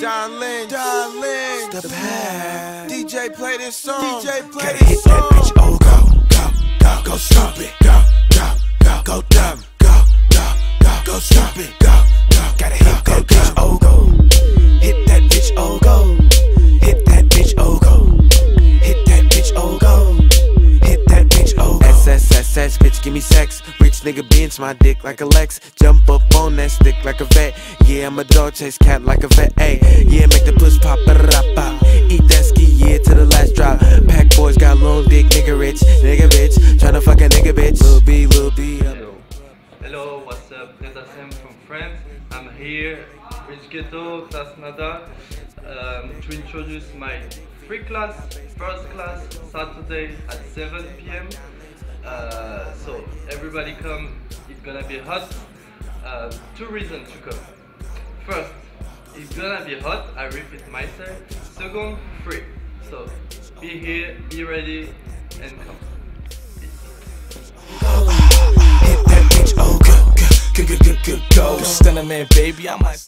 Don Lynch, Don Lynch, the pad. DJ play this song. DJ play Gotta this hit song. that bitch, oh go, go, go, go stupid, go, go, go, go dumb, go, go, go, go stupid, go, go, gotta hit that bitch, give me sex. Rich nigga bench my dick like a Lex. Jump up on that stick like a vet. Yeah, I'm a dog, chase cat like a vet. Ayy, yeah, make the push pop, ba pop. Eat that ski, yeah, to the last drop. Pack boys got long dick, nigga rich, nigga bitch. Tryna fuck a nigga bitch. Lil B, Lil B. Hello. Hello, what's up? Reda Sahen from France. I'm here, Rich Ghetto, class Nada, um, to introduce my free class, first class, Saturday at 7 p.m. Uh, so everybody come, it's gonna be hot. Uh, two reasons to come. First, it's gonna be hot, I repeat myself. Second, free. So be here, be ready, and come. Hit that bitch, oh go, go, go, go, go, go, go. Stunner man, baby, I.